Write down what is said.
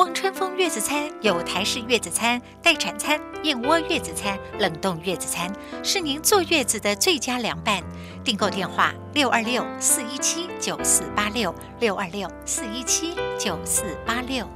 汪春风月子餐有台式月子餐、待产餐、燕窝月子餐、冷冻月子餐，是您坐月子的最佳凉拌。订购电话：六二六四一七九四八六六二六四一七九四八六。